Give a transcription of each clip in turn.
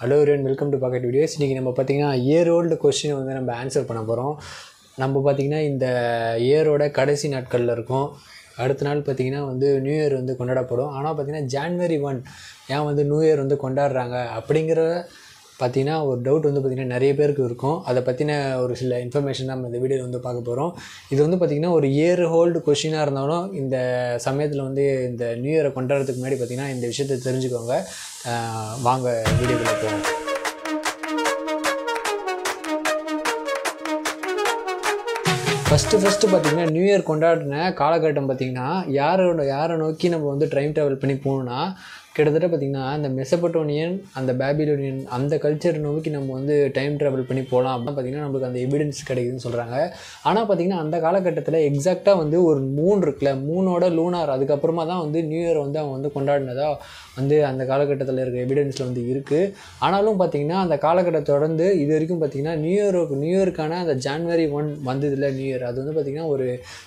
Hello என் welcome to pocket videos இன்றைக்கி நம்ம பார்த்தீங்கன்னா இயர் ஓல்டு கொஸ்டினை வந்து நம்ம ஆன்சர் பண்ண போகிறோம் நம்ம பார்த்திங்கன்னா இந்த இயரோட கடைசி நாட்களில் இருக்கும். அடுத்த நாள் பார்த்திங்கன்னா வந்து நியூ இயர் வந்து கொண்டாடப்படும். ஆனால் பார்த்திங்கன்னா ஜான்வரி ஒன் ஏன் வந்து நியூ இயர் வந்து கொண்டாடுறாங்க அப்படிங்கிற பார்த்தீங்கன்னா ஒரு டவுட் வந்து பார்த்திங்கன்னா நிறைய பேருக்கு இருக்கும். அதை பற்றின ஒரு சில இன்ஃபர்மேஷன் நம்ம இந்த வீடியோவில் வந்து பார்க்க போகிறோம் இது வந்து பார்த்திங்கன்னா ஒரு இயர் ஹோல்டு கொஷினாக இருந்தாலும் இந்த சமயத்தில் வந்து இந்த நியூ இயரை கொண்டாடுறதுக்கு முன்னாடி பார்த்திங்கன்னா இந்த விஷயத்தை தெரிஞ்சுக்கோங்க. வாங்க வீடியோவில் போவோம் ஃபஸ்ட்டு ஃபஸ்ட்டு பார்த்திங்கன்னா நியூ இயர் கொண்டாடின காலகட்டம் பார்த்திங்கன்னா யாரோட யாரை நோக்கி நம்ம வந்து டைம் ட்ராவல் பண்ணி போகணுன்னா கிட்டத்தட்ட பார்த்திங்கன்னா அந்த மெசபட்டோனியன் அந்த பேபிலோனியன் அந்த கல்ச்சர் நோக்கி நம்ம வந்து டைம் ட்ராவல் பண்ணி போகலாம் அப்படின்னு பார்த்திங்கன்னா நம்மளுக்கு அந்த எவிடன்ஸ் கிடைக்குதுன்னு சொல்கிறாங்க ஆனால் பார்த்திங்கன்னா அந்த காலகட்டத்தில் எக்ஸாக்டாக வந்து ஒரு மூன் இருக்குல்ல மூனோட லூனார் அதுக்கப்புறமா தான் வந்து நியூ இயர் வந்து அவங்க வந்து கொண்டாடினதாக வந்து அந்த காலகட்டத்தில் இருக்க எவிடன்ஸில் வந்து இருக்குது ஆனாலும் பார்த்திங்கன்னா அந்த காலகட்டத்தை தொடர்ந்து இது வரைக்கும் பார்த்திங்கன்னா நியூ இயருக்கு நியூ இயருக்கான அந்த ஜான்வரி ஒன் வந்ததில்ல நியூ இயர் அது வந்து பார்த்திங்கன்னா ஒரு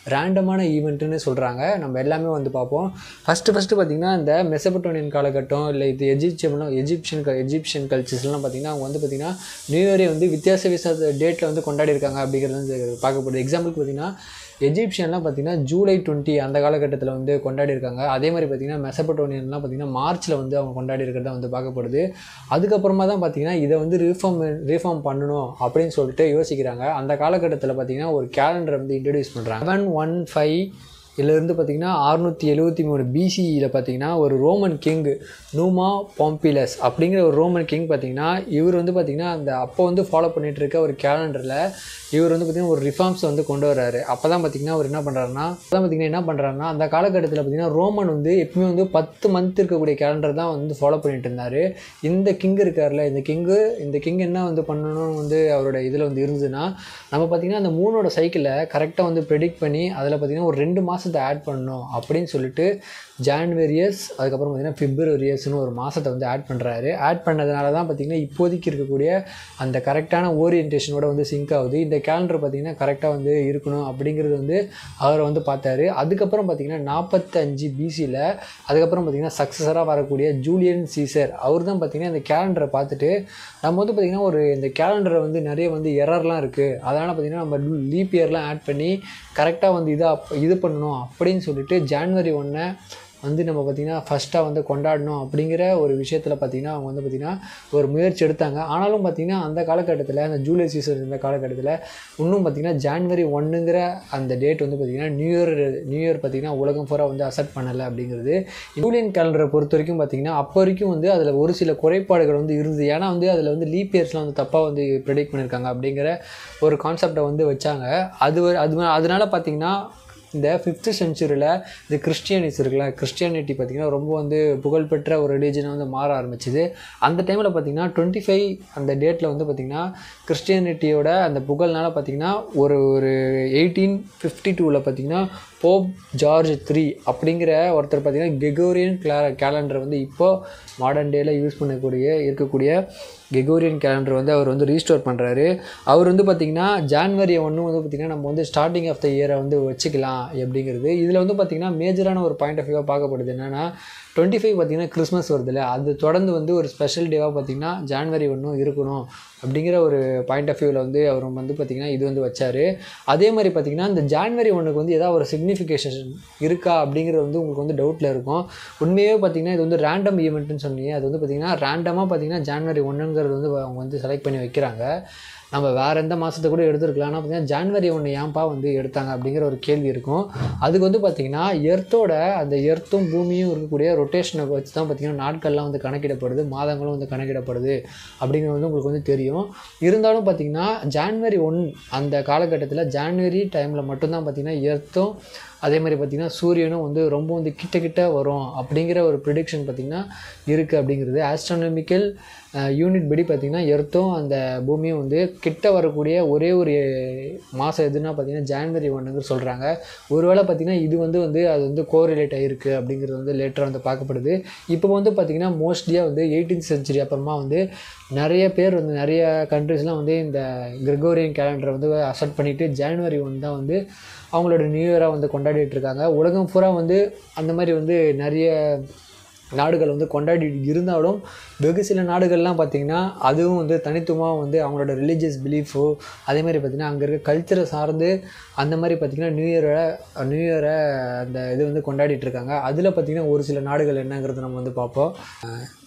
ரேண்டமான ஈவெண்ட்டுன்னு சொல்கிறாங்க நம்ம எல்லாமே வந்து பார்ப்போம். ஃபஸ்ட்டு ஃபஸ்ட்டு பார்த்திங்கன்னா இந்த மெசபட்டோனியன் காலகட்டம் இல்லை இது எஜிப்சியம்லாம் எஜிப்சியன் க எஜிப்சியன் கல்ச்சர்ஸ்லாம் பார்த்திங்கன்னா அவங்க வந்து பார்த்திங்கன்னா நியூ இயரே வந்து வித்தியாச வித்தியாச டேட்டில் வந்து கொண்டாடி இருக்காங்க அப்படிங்கிறது வந்து பார்க்கப்படுது. எக்ஸாம்பிளுக்கு பார்த்திங்கன்னா எஜிப்சியன்லாம் பார்த்திங்கன்னா ஜூலை டுவெண்ட்டி அந்த காலகட்டத்தில் வந்து கொண்டாடி இருக்காங்க அதே மாதிரி பார்த்திங்கன்னா மெசபட்டோனியன்லாம் பார்த்திங்கன்னா மார்ச்சில் வந்து அவங்க கொண்டாடி இருக்கிறதா வந்து பார்க்கப்படுது. அதுக்கப்புறமா தான் பார்த்திங்கன்னா இதை வந்து ரீஃபார்ம் ரீஃபார்ம் பண்ணணும் அப்படின்னு சொல்லிட்டு யோசிக்கிறாங்க. அந்த காலகட்டத்தில் பார்த்திங்கன்னா ஒரு கேலண்டர் வந்து இன்ட்ரடியூஸ் பண்ணுறாங்க செவன் ஒன் ஃபைவ் இதிலேருந்து பார்த்திங்கன்னா அறுநூற்றி எழுபத்தி மூணு பிசியில் பார்த்திங்கன்னா ஒரு ரோமன் கிங் நூமா பாம்பிலஸ் அப்படிங்கிற ஒரு ரோமன் கிங் பார்த்திங்கன்னா இவர் வந்து பார்த்திங்கன்னா அந்த அப்போ வந்து ஃபாலோ பண்ணிகிட்டு இருக்க ஒரு கேலண்டரில் இவர் வந்து பார்த்திங்கன்னா ஒரு ரிஃபார்ம்ஸ் வந்து கொண்டு வர்றாரு. அப்போ தான் பார்த்திங்கன்னா அவர் என்ன பண்ணுறாருன்னா அப்போ தான் பார்த்திங்கன்னா என்ன பண்ணுறாருன்னா அந்த காலகட்டத்தில் பார்த்திங்கன்னா ரோமன் வந்து எப்பவுமே வந்து பத்து மந்த் இருக்கக்கூடிய கேலண்டர் தான் வந்து ஃபாலோ பண்ணிகிட்டு இருந்தார். இந்த கிங் இருக்கார்ல இந்த கிங்கு இந்த கிங் என்ன வந்து பண்ணணும்னு வந்து அவரோட இதில் வந்து இருந்ததுன்னா நம்ம பார்த்திங்கன்னா அந்த மூணோட சைக்கிளை கரெக்டாக வந்து ப்ரெடிக்ட் பண்ணி அதில் பார்த்திங்கன்னா ஒரு ரெண்டு மாதம் மாதத்தை ஆட் பண்ணணும் அப்படின்னு சொல்லிட்டு ஜான்வரியஸ் அதுக்கப்புறம் பார்த்திங்கன்னா பிப்ரவரியஸ்னு ஒரு மாதத்தை வந்து ஆட் பண்ணுறாரு ஆட் பண்ணதுனால தான் பார்த்திங்கன்னா இப்போதைக்கு இருக்கக்கூடிய அந்த கரெக்டான ஓரியன்டேஷனோட வந்து சிங்க் ஆகுது. இந்த கேலண்டர் பார்த்திங்கன்னா கரெக்டாக வந்து இருக்கணும் அப்படிங்கிறது வந்து அவரை வந்து பார்த்தாரு. அதுக்கப்புறம் பார்த்திங்கன்னா நாற்பத்தஞ்சு பிசியில் அதுக்கப்புறம் பார்த்திங்கன்னா சக்ஸஸராக வரக்கூடிய ஜூலியன் சீசர் அவர் தான் பார்த்திங்கன்னா இந்த கேலண்டரை பார்த்துட்டு நம்ம வந்து பார்த்திங்கன்னா ஒரு இந்த கேலண்டரை வந்து நிறைய வந்து எரர்லாம் இருக்குது அதனால் பார்த்திங்கன்னா நம்ம லீப் இயர்லாம் ஆட் பண்ணி கரெக்டாக வந்து இதாக இது பண்ணணும் அப்படின்னு சொல்லிட்டு ஜான்வரி ஒன்றை வந்து நம்ம பார்த்திங்கன்னா ஃபஸ்ட்டாக வந்து கொண்டாடணும் அப்படிங்கிற ஒரு விஷயத்தில் பார்த்திங்கன்னா அவங்க வந்து பார்த்திங்கன்னா ஒரு முயற்சி எடுத்தாங்க. ஆனாலும் பார்த்திங்கன்னா அந்த காலகட்டத்தில் அந்த ஜூலை சீசன் இருந்த காலகட்டத்தில் இன்னும் பார்த்திங்கன்னா ஜான்வரி ஒன்றுங்கிற அந்த டேட் வந்து பார்த்திங்கன்னா நியூ இயர் நியூ இயர் பார்த்திங்கன்னா உலகம் பூரா வந்து அசெப்ட் பண்ணலை அப்படிங்கிறது. ஜூலியன் கேலண்டரை பொறுத்த வரைக்கும் பார்த்திங்கன்னா அப்போ வரைக்கும் வந்து அதில் ஒரு சில குறைபாடுகள் வந்து இருந்தது. ஏன்னா வந்து அதில் வந்து லீப் இயர்ஸ்லாம் வந்து தப்பாக வந்து ப்ரெடிக்ட் பண்ணியிருக்காங்க அப்படிங்கிற ஒரு கான்செப்டை வந்து வச்சாங்க. அது அது அதனால பார்த்திங்கன்னா இந்த ஃபிஃப்த்து செஞ்சுரியில் இந்த கிறிஸ்டியனிஸ் இருக்குல்ல? கிறிஸ்டியானிட்டி பார்த்திங்கன்னா ரொம்ப வந்து புகழ்பெற்ற ஒரு ரிலீஜனாக வந்து மாற ஆரம்பிச்சிது. அந்த டைமில் பார்த்திங்கன்னா டுவெண்ட்டி ஃபைவ் அந்த டேட்டில் வந்து பார்த்திங்கன்னா கிறிஸ்டியானிட்டியோட அந்த புகழ்னால பார்த்திங்கன்னா ஒரு ஒரு எயிட்டீன் ஃபிஃப்டி டூவில் பார்த்திங்கன்னா போப் ஜார்ஜ் த்ரீ அப்படிங்கிற ஒருத்தர் பார்த்திங்கன்னா கெகோரியன் கிளா கேலண்டர் வந்து இப்போது மாடர்ன் டேயில் யூஸ் பண்ணக்கூடிய இருக்கக்கூடிய கெகோரியன் கேலண்டர் வந்து அவர் வந்து ரீஸ்டோர் பண்ணுறாரு அவர் வந்து பார்த்திங்கன்னா ஜான்வரி ஒன்று வந்து பார்த்திங்கன்னா நம்ம வந்து ஸ்டார்டிங் ஆஃப் த இயரை வந்து வச்சுக்கலாம் அப்படிங்கிறது. இதில் வந்து பார்த்திங்கன்னா மேஜரான ஒரு பாயிண்ட் ஆஃப் வியூவாக பார்க்கப்படுது என்னென்னா டுவெண்ட்டி ஃபைவ் பார்த்திங்கன்னா கிறிஸ்மஸ் வருதுல்ல. அது தொடர்ந்து வந்து ஒரு ஸ்பெஷல் டேவாக பார்த்திங்கன்னா ஜான்வரி ஒன்றும் இருக்கணும். அப்படிங்கிற ஒரு பாயிண்ட் ஆஃப் வியூவில் வந்து அவர் வந்து பார்த்திங்கன்னா இது வந்து வச்சார். அதே மாதிரி பார்த்திங்கன்னா இந்த ஜான்வரி ஒன்றுக்கு வந்து ஏதாவது ஒரு சிக்னிஃபிகேஷன் இருக்கா அப்படிங்கிறது வந்து உங்களுக்கு வந்து டவுட்டில் இருக்கும். உண்மையே பார்த்திங்கன்னா இது வந்து ரேண்டம் ஈவெண்ட்டுன்னு சொன்னீங்க. அது வந்து பார்த்திங்கன்னா ரேண்டமாக பார்த்திங்கன்னா ஜான்வரி ஒன்றுங்கிறது வந்து அவங்க வந்து செலக்ட் பண்ணி வைக்கிறாங்க. நம்ம வேறு எந்த மாதத்தை கூட எடுத்துருக்கலாம். ஆனால் பார்த்திங்கன்னா ஜான்வரி ஒன்று ஏன்பா வந்து எடுத்தாங்க அப்படிங்கிற ஒரு கேள்வி இருக்கும். அதுக்கு வந்து பார்த்திங்கன்னா எர்த்தோட அந்த எர்த்தும் பூமியும் இருக்கக்கூடிய ரொட்டேஷனை வச்சு தான் பார்த்திங்கன்னா நாட்கள்லாம் வந்து கணக்கிடப்படுது மாதங்களும் வந்து கணக்கிடப்படுது அப்படிங்கிறது வந்து உங்களுக்கு வந்து தெரியும். இருந்தாலும் பார்த்திங்கன்னா ஜான்வரி ஒன் அந்த காலகட்டத்தில் ஜான்வரி டைமில் மட்டும்தான் பார்த்திங்கன்னா எர்த்தும் அதே மாதிரி பார்த்திங்கன்னா சூரியனும் வந்து ரொம்ப வந்து கிட்ட கிட்ட வரும் அப்படிங்கிற ஒரு ப்ரிடிக்ஷன் பார்த்திங்கன்னா இருக்குது அப்படிங்கிறது. ஆஸ்ட்ரானமிக்கல் யூனிட் படி பார்த்திங்கன்னா எர்த்தும் அந்த பூமியும் வந்து கிட்ட வரக்கூடிய ஒரே ஒரு மாதம் எதுனா பார்த்திங்கன்னா ஜான்வரி ஒன்றுங்க சொல்கிறாங்க ஒருவேளை பார்த்திங்கன்னா இது வந்து வந்து அது வந்து கோரிலேட் ஆகிருக்கு அப்படிங்கிறது வந்து லேட்டராக வந்து பார்க்கப்படுது. இப்போ வந்து பார்த்திங்கன்னா மோஸ்ட்லியாக வந்து எயிட்டீன்த் செஞ்சுரி அப்புறமா வந்து நிறைய பேர் வந்து நிறைய கண்ட்ரிஸ்லாம் வந்து இந்த கிரிகோரியன் கேலண்டரை வந்து அசெப்ட் பண்ணிவிட்டு ஜான்வரி ஒன் தான் வந்து அவங்களோட நியூ இயராக வந்து கொண்டாடிட்டு இருக்காங்க. உலகம் பூரா வந்து அந்த மாதிரி வந்து நிறைய நாடுகள் வந்து கொண்டாடி இருந்தாலும் வெகு சில நாடுகள்லாம் பார்த்திங்கன்னா அதுவும் வந்து தனித்துவமாக வந்து அவங்களோட ரிலீஜியஸ் பிலீஃபோ அதே மாதிரி பார்த்திங்கன்னா அங்கே இருக்க கல்ச்சரை சார்ந்து அந்த மாதிரி பார்த்திங்கன்னா நியூ இயரை நியூ இயரை அந்த இது வந்து கொண்டாடிட்டுருக்காங்க அதில் பார்த்திங்கன்னா ஒரு சில நாடுகள் என்னங்கிறது நம்ம வந்து பார்ப்போம்.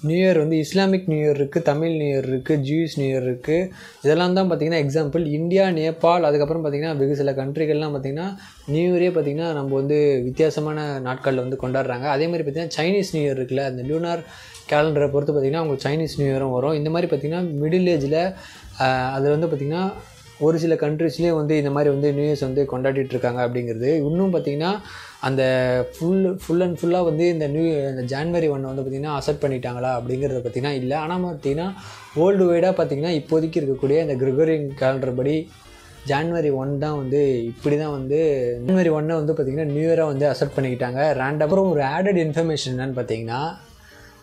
நியூ இயர் வந்து இஸ்லாமிக் நியூ இயர் இருக்குது தமிழ் நியூ இயர் இருக்குது ஜூஸ் நியூ இயர் இருக்குது இதெல்லாம் தான் பார்த்திங்கன்னா எக்ஸாம்பிள் இந்தியா நேபாள் அதுக்கப்புறம் பார்த்திங்கன்னா வெகு சில கண்ட்ரிகள்லாம் பார்த்திங்கன்னா நியூ இயரே பார்த்திங்கன்னா நம்ம வந்து வித்தியாசமான நாட்களில் வந்து கொண்டாடுறாங்க. அதே மாதிரி பார்த்திங்கன்னா சைனீஸ் நியூ இயர் இருக்குது இருக்குல்ல? அந்த லூனார் கேலண்டரை பொறுத்து பார்த்திங்கன்னா அவங்க சைனீஸ் நியூ இயரும் வரும். இந்த மாதிரி பார்த்திங்கன்னா மிடில் ஏஜில் அது வந்து பார்த்திங்கன்னா ஒரு சில கண்ட்ரிஸ்லேயும் வந்து இந்த மாதிரி வந்து நியூ இயர்ஸ் வந்து கொண்டாடிட்டு இருக்காங்க அப்படிங்கிறது. இன்னும் பார்த்திங்கன்னா அந்த ஃபுல் ஃபுல் அண்ட் ஃபுல்லாக வந்து இந்த நியூ இந்த ஜான்வரி ஒன்று வந்து பார்த்திங்கன்னா அசெப்ட் பண்ணிட்டாங்களா அப்படிங்கிறத பார்த்திங்கன்னா இல்லை ஆனால் பார்த்திங்கன்னா வேர்ல்டு வைடாக பார்த்திங்கன்னா இப்போதைக்கு இருக்கக்கூடிய இந்த கிரிகோரியன் கேலண்டர் படி ஜான்வரி ஒன் தான் வந்து இப்படி தான் வந்து ஜான்வரி ஒன்னை வந்து பார்த்திங்கன்னா நியூ இயராக வந்து அசெப்ட் பண்ணிக்கிட்டாங்க. ரேண்ட் அப்புறம் ஒரு ஆடட் இன்ஃபர்மேஷன் என்னன்னு பார்த்தீங்கன்னா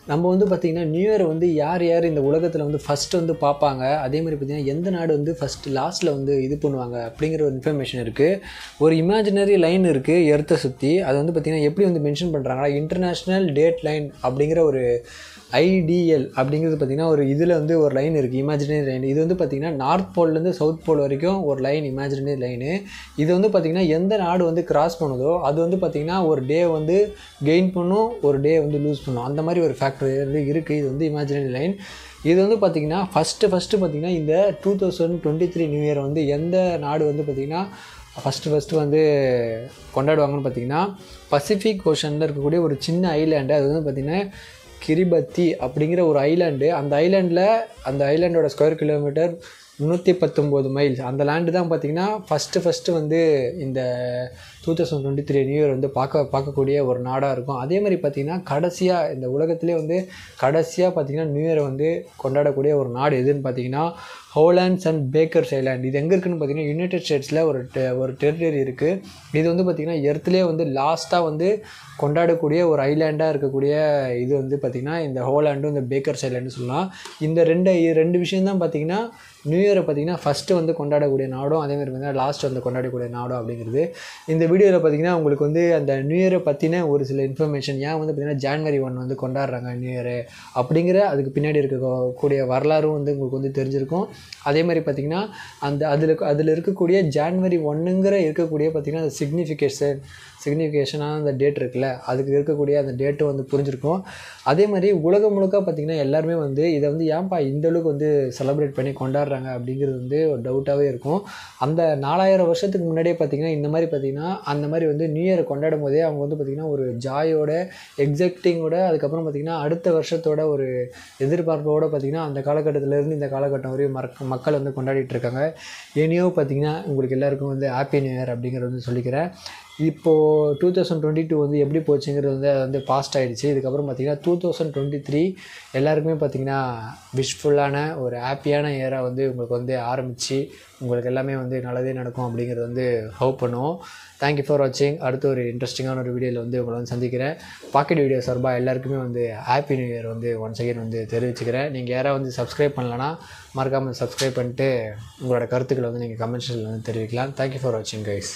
நம்ம வந்து பார்த்திங்கன்னா நியூ இயர் வந்து யார் யார் இந்த உலகத்தில் வந்து ஃபஸ்ட்டு வந்து பார்ப்பாங்க அதே மாதிரி பார்த்திங்கன்னா எந்த நாடு வந்து ஃபஸ்ட்டு லாஸ்ட்டில் வந்து இது பண்ணுவாங்க அப்படிங்கிற ஒரு இன்ஃபர்மேஷன் இருக்குது ஒரு இமேஜினரி லைன் இருக்குது எர்த்தை சுற்றி அது வந்து பார்த்திங்கன்னா எப்படி வந்து மென்ஷன் பண்ணுறாங்கன்னா இன்டர்நேஷ்னல் டேட் லைன் அப்படிங்கிற ஒரு ஐடிஎல் அப்படிங்கிறது பார்த்திங்கன்னா ஒரு இதில் வந்து ஒரு லைன் இருக்குது இமேஜினரி லைன் இது வந்து பார்த்திங்கன்னா நார்த் போல்லேருந்து சவுத் போல் வரைக்கும் ஒரு லைன் இமேஜினரி லைனு இது வந்து பார்த்திங்கன்னா எந்த நாடு வந்து கிராஸ் பண்ணுதோ அது வந்து பார்த்திங்கன்னா ஒரு டே வந்து கெயின் பண்ணும் ஒரு டே வந்து லூஸ் பண்ணும். அந்த மாதிரி ஒரு ஃபேக்ட் வந்து இருக்குது இது வந்து இமேஜினரி லைன் இது வந்து பார்த்திங்கன்னா ஃபஸ்ட்டு ஃபஸ்ட்டு பார்த்திங்கன்னா இந்த two thousand twenty three new year வந்து எந்த நாடு வந்து பார்த்திங்கன்னா ஃபஸ்ட்டு ஃபஸ்ட்டு வந்து கொண்டாடுவாங்கன்னு பார்த்திங்கன்னா பசிஃபிக் ஓஷனில் இருக்கக்கூடிய ஒரு சின்ன ஐலாண்டு அது வந்து பார்த்திங்கன்னா கிரிபத்தி அப்படிங்கிற ஒரு ஐலாண்டு அந்த ஐலாண்டில் அந்த ஐலாண்டோட ஸ்கொயர் கிலோமீட்டர் முந்நூற்றி பத்தொம்போது மைல்ஸ் அந்த லேண்டு தான் பார்த்திங்கன்னா ஃபஸ்ட்டு ஃபஸ்ட்டு வந்து இந்த two thousand twenty three new year வந்து பார்க்க பார்க்கக்கூடிய ஒரு நாடாக இருக்கும். அதே மாதிரி பார்த்திங்கன்னா கடைசியாக இந்த உலகத்திலே வந்து கடைசியாக பார்த்திங்கன்னா நியூ இயரை வந்து கொண்டாடக்கூடிய ஒரு நாடு எதுன்னு பார்த்திங்கன்னா ஹோலாண்ட்ஸ் அண்ட் பேக்கர்ஸ் ஐலாண்ட் இது எங்கே இருக்குதுன்னு பார்த்தீங்கன்னா யுனைடெட் ஸ்டேட்ஸில் ஒரு டெ- ஒரு டெரிட்டரி இருக்குது இது வந்து பார்த்திங்கன்னா எர்த்துலேயே வந்து லாஸ்ட்டாக வந்து கொண்டாடக்கூடிய ஒரு ஐலாண்டாக இருக்கக்கூடிய இது வந்து பார்த்திங்கன்னா இந்த ஹோலாண்டும் இந்த பேக்கர்ஸ் ஐலாண்டு சொல்லலாம். இந்த ரெண்டு ரெண்டு விஷயம் தான் பார்த்திங்கன்னா நியூ இயரை பார்த்திங்கன்னா ஃபஸ்ட்டு வந்து கொண்டாடக்கூடிய நாடும் அதே மாதிரி பார்த்தீங்கன்னா லாஸ்ட் வந்து கொண்டாடக்கூடிய நாடும் அப்படிங்கிறது. இந்த வீடியோவில் பார்த்திங்கன்னா உங்களுக்கு வந்து அந்த நியூ இயரை பற்றின ஒரு சில இன்ஃபர்மேஷன் ஏன் வந்து பார்த்திங்கன்னா ஜான்வரி ஒன் வந்து கொண்டாடுறாங்க நியூ இயரு அப்படிங்கிற அதுக்கு பின்னாடி இருக்கக்கூடிய வரலாறும் வந்து உங்களுக்கு வந்து தெரிஞ்சிருக்கும். அதே மாதிரி பார்த்திங்கன்னா அந்த அதில் அதில் இருக்கக்கூடிய ஜான்வரி ஒன்றுங்கிற இருக்கக்கூடிய பார்த்திங்கன்னா அந்த சிக்னிஃபிகேஷன் சிக்னிஃபிகேஷனான அந்த டேட் இருக்குல்ல அதுக்கு இருக்கக்கூடிய அந்த டேட்டும் வந்து புரிஞ்சிருக்கும். அதே மாதிரி உலகம் முழுக்க பார்த்திங்கன்னா எல்லாருமே வந்து இதை வந்து ஏன்பா இந்த அளவுக்கு வந்து செலிப்ரேட் பண்ணி கொண்டாடுறாங்க அப்படிங்கிறது வந்து ஒரு டவுட்டாகவே இருக்கும். அந்த நாலாயிரம் வருஷத்துக்கு முன்னாடியே பார்த்திங்கன்னா இந்த மாதிரி பார்த்திங்கன்னா அந்த மாதிரி வந்து நியூ இயர் கொண்டாடும் போதே அவங்க வந்து பார்த்திங்கன்னா ஒரு ஜாயோட எக்ஸைட்டிங்கோட அதுக்கப்புறம் பார்த்திங்கன்னா அடுத்த வருஷத்தோட ஒரு எதிர்பார்ப்போடு பார்த்திங்கன்னா அந்த காலகட்டத்திலேருந்து இந்த காலகட்டம் வரையும் மறக்க மக்கள் வந்து கொண்டாடிட்டு இருக்காங்க. இனியோ பார்த்திங்கன்னா உங்களுக்கு எல்லாருக்கும் வந்து ஹாப்பி நியூ இயர் அப்படிங்கிறது வந்து சொல்லிக்கிறேன். இப்போது டூ தௌசண்ட் டுவெண்ட்டி டூ வந்து எப்படி போச்சுங்கிறது வந்து அது வந்து பாஸ்ட் ஆகிடுச்சு இதுக்கப்புறம் பார்த்திங்கன்னா டூ தௌசண்ட் டுவெண்ட்டி த்ரீ எல்லாருக்குமே பார்த்திங்கன்னா விஷ்ஃபுல்லான ஒரு ஹாப்பியான இயராக வந்து உங்களுக்கு வந்து ஆரம்பித்து உங்களுக்கு எல்லாமே வந்து நல்லதே நடக்கும் அப்படிங்கிறது வந்து ஹோப் பண்ணுவோம். தேங்க்யூ ஃபார் வாட்சிங் அடுத்து ஒரு இன்ட்ரெஸ்டிங்கான ஒரு வீடியோவில் வந்து உங்களை வந்து சந்திக்கிறேன். பாக்கெட் வீடியோ சார்பாக எல்லாருக்குமே வந்து ஹாப்பி நியூ இயர் வந்து ஒன்ஸ் அகேன் வந்து தெரிவிச்சுக்கிறேன். நீங்கள் யாராவது வந்து சப்ஸ்கிரைப் பண்ணலன்னா மறக்காமல் சப்ஸ்கிரைப் பண்ணிட்டு உங்களோட கருத்துக்களை வந்து நீங்கள் கமெண்ட்ஸில் வந்து தெரிவிக்கலாம். தேங்க்யூ ஃபார் வாட்சிங் கைஸ்